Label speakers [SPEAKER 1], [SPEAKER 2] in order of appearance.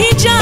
[SPEAKER 1] gente